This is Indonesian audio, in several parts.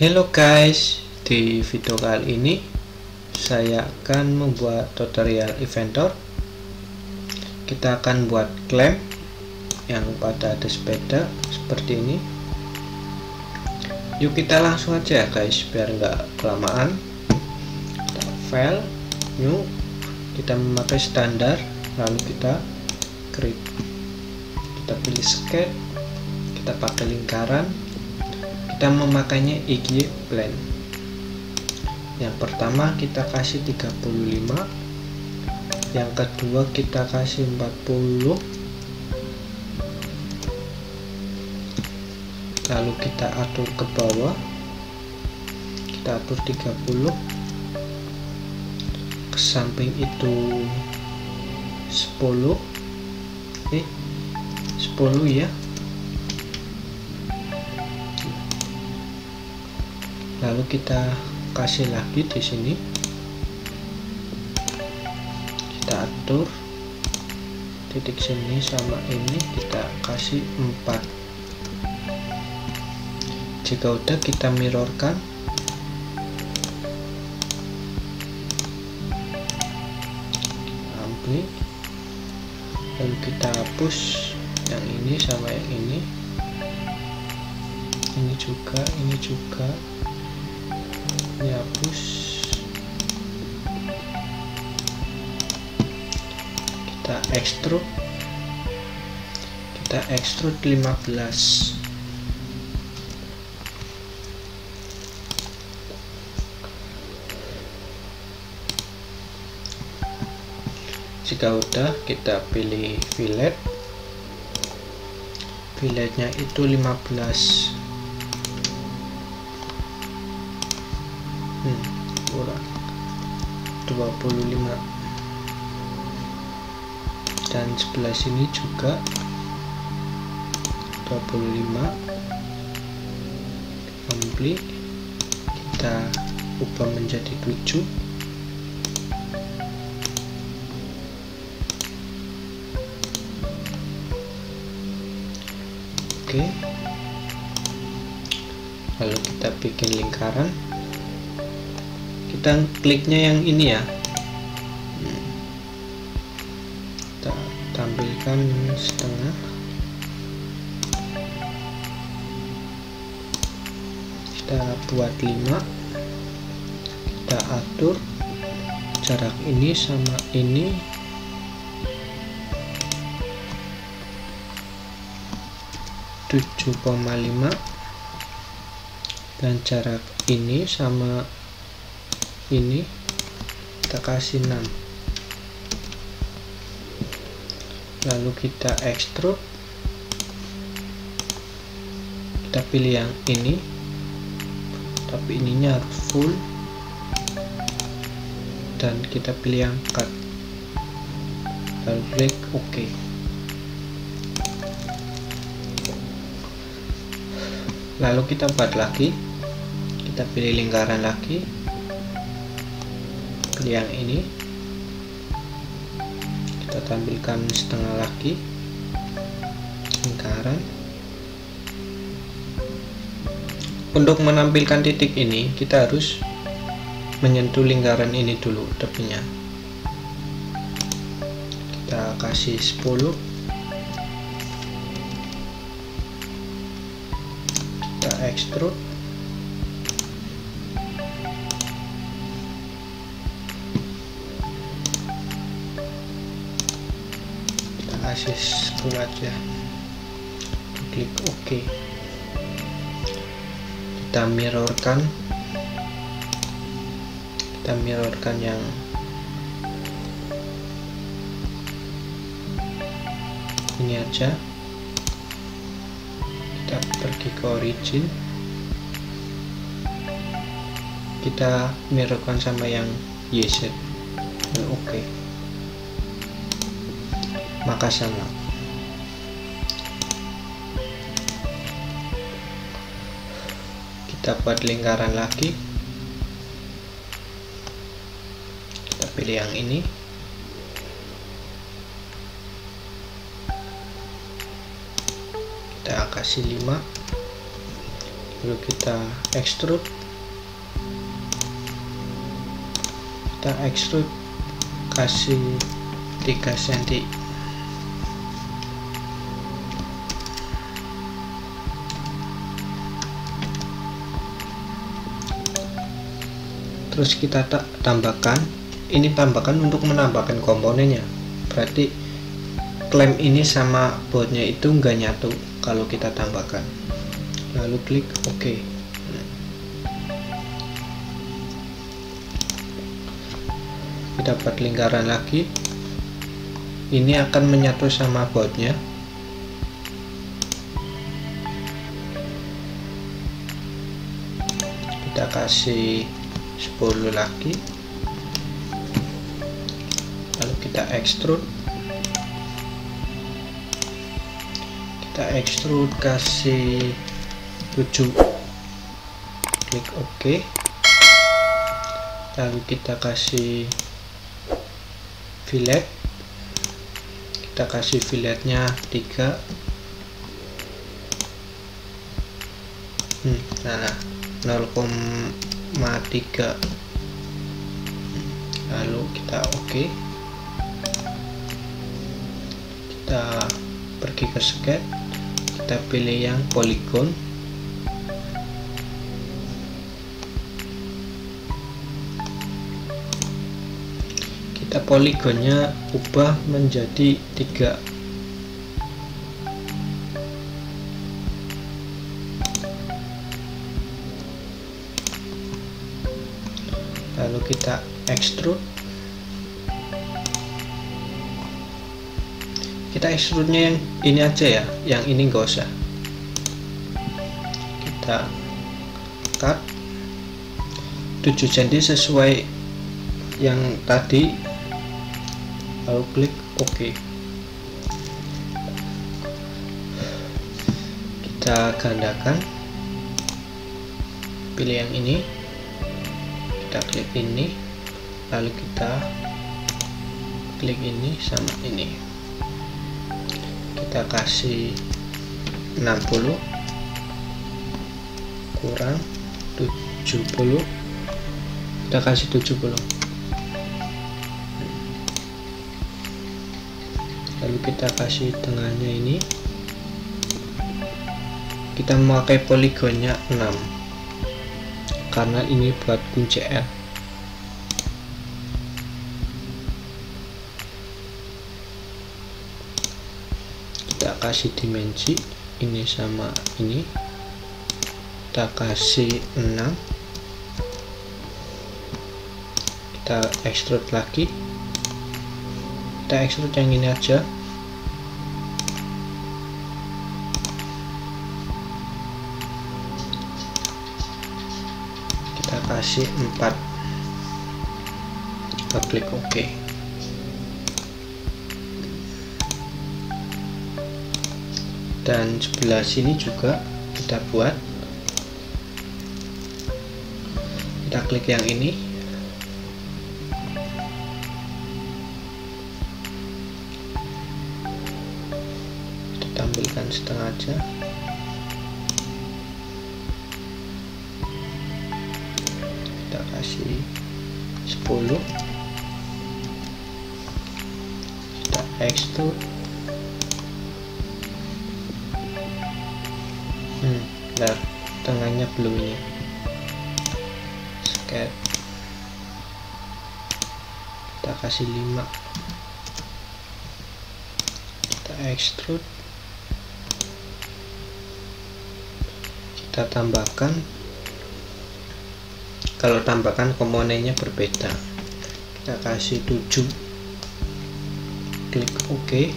Hello guys, di video kali ini saya akan membuat tutorial Inventor. Kita akan buat klaim yang pada ada sepeda seperti ini. Yuk kita langsung aja ya guys, biar nggak kelamaan. Kita file, new, kita memakai standar, lalu kita create. Kita pilih sketch, kita pakai lingkaran, kita memakainya IG plan. Yang pertama kita kasih 35 yang kedua kita kasih 40 lalu kita atur ke bawah. Kita atur 30 ke samping itu 10 eh 10 ya lalu kita kasih lagi di sini. Kita atur titik sini sama ini kita kasih 4 jika udah kita mirrorkan. Ampli lalu kita hapus yang ini sama yang ini. Ini juga ini juga ini hapus kita extrude kita extrude 15 jika udah kita pilih fillet. Filletnya itu 15 25 dan sebelah sini juga 25 ampli kita ubah menjadi 7 oke. Lalu kita bikin lingkaran. Kita kliknya yang ini ya atur jarak ini sama ini. Tujuh koma lima. Dan jarak ini sama ini. Kita kasih 6 lalu kita extrude kita pilih yang ini. Tapi ininya harus full dan kita pilih yang cut. Lalu klik OK lalu kita buat lagi. Kita pilih lingkaran lagi. Pilih yang ini. Kita tampilkan setengah lagi. Lingkaran. Untuk menampilkan titik ini kita harus menyentuh lingkaran ini dulu tepinya. Kita kasih 10 kita extrude kita kasih scroll aja. Klik OK. Kita mirrorkan kita mirrorkan yang ini aja. Kita pergi ke origin. Kita mirrorkan sama yang YZ oke. Okay. maka sama kita buat lingkaran lagi pilih yang ini. Kita kasih 5 lalu kita extrude. Kita extrude kasih 3 cm terus kita tambahkan ini tambahkan untuk menambahkan komponennya. Berarti klaim ini sama botnya itu enggak nyatu kalau kita tambahkan. Lalu klik OK. Kita buat lingkaran lagi. Ini akan menyatu sama botnya kita kasih 10 lagi kita extrude. Kita extrude kasih 7 klik OK. Lalu kita kasih fillet. Kita kasih filletnya 3 hmm, nah 0,3 lalu kita oke okay. Kita pergi ke sketch kita pilih yang polygon. Kita poligonnya ubah menjadi tiga. Lalu kita extrude kita extrude nya yang ini aja ya yang ini enggak usah. Kita cut. 7 cm sesuai yang tadi. Lalu klik OK. Kita gandakan. Pilih yang ini. Kita klik ini. Lalu kita klik ini sama ini kita kasih 60 kurang 70 kita kasih 70 lalu kita kasih tengahnya ini. Kita memakai poligonnya 6 karena ini buat kunci L kasih dimensi ini sama ini. Kita kasih 6 kita extrude lagi. Kita extrude yang ini aja. Kita kasih 4 kita klik OK dan sebelah sini juga kita buat. Kita klik yang ini. Kita tampilkan setengah aja. Kita kasih 10 kita extrude hmm, nah tengahnya belum ini sketch kita kasih 5 kita extrude. Kita tambahkan. Kalau tambahkan komponennya berbeda. Kita kasih 7 klik OK.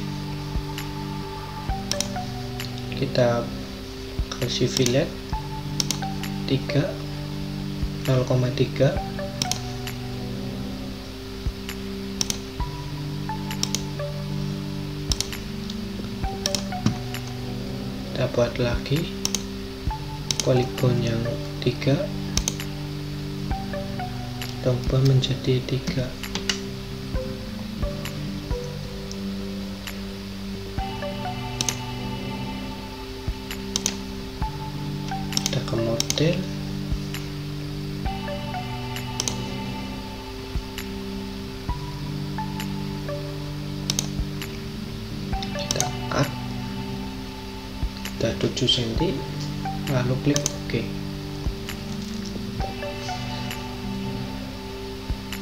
Kita kasih fillet 3 0,3 kita buat lagi poligon yang 3 tambah menjadi 3 kita 7 cm lalu klik OK.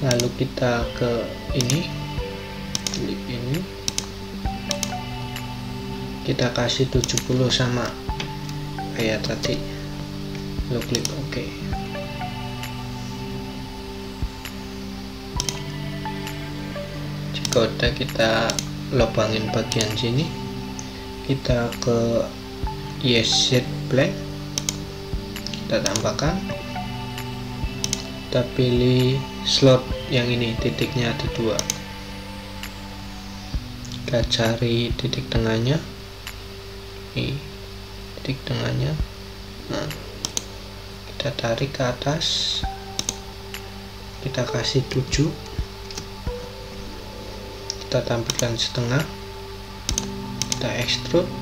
Lalu kita ke ini klik ini. Kita kasih 70 sama kayak tadi. Lalu klik OK. Jika udah kita lubangin bagian sini. Kita ke yes sheet black. Kita tambahkan. Kita pilih slot yang ini titiknya ada dua. Kita cari titik tengahnya. Ini titik tengahnya. Nah kita tarik ke atas. Kita kasih 7 kita tampilkan setengah. Kita extrude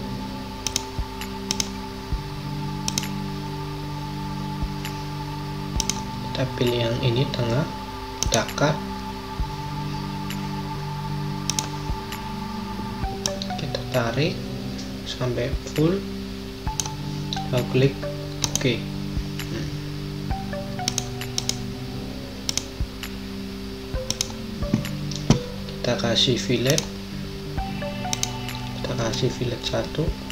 kita pilih yang ini tengah kita cut kita tarik sampai full. Lalu klik OK. Kita kasih fillet. Kita kasih fillet satu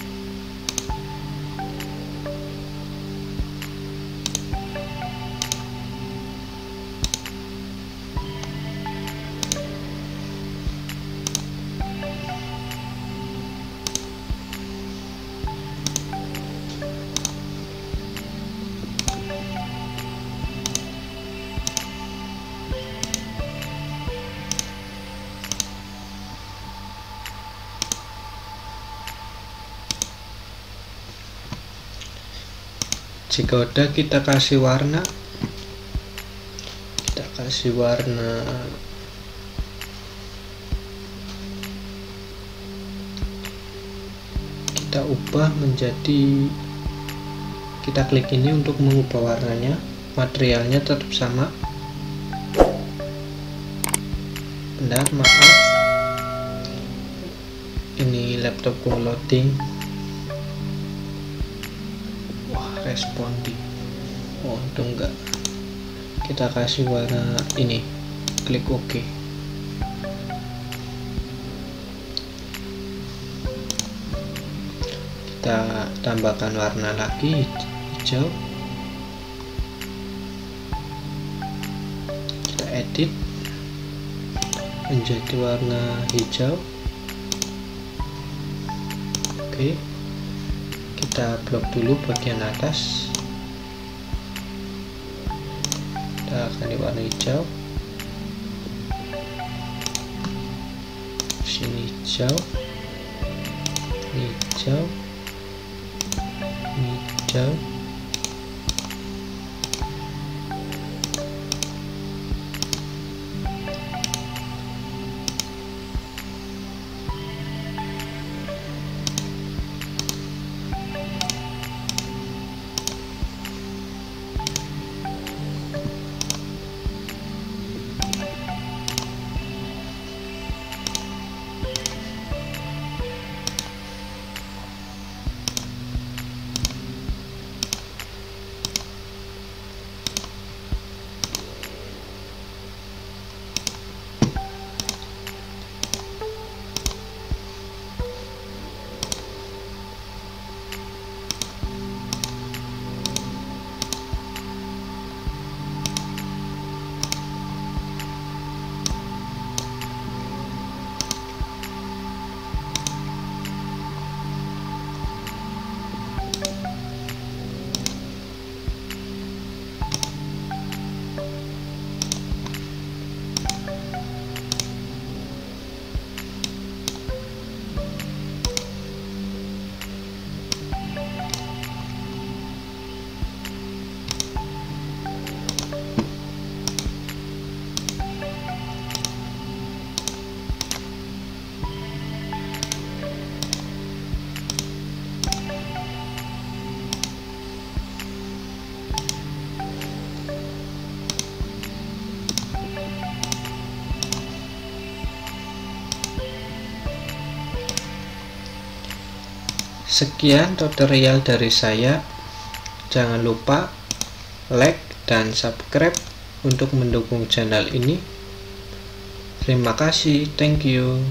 jika udah kita kasih warna. Kita kasih warna. Kita ubah menjadi kita klik ini untuk mengubah warnanya. Materialnya tetap sama. Benar maaf. Ini laptopku loading responding oh itu enggak kita kasih warna ini. Klik OK. Kita tambahkan warna lagi hijau. Kita edit. Menjadi warna hijau. Oke. okay kita blok dulu bagian atas. Kita akan warna hijau. Sini hijau. Hijau. Hijau sekian tutorial dari saya. Jangan lupa like dan subscribe untuk mendukung channel ini. Terima kasih. Thank you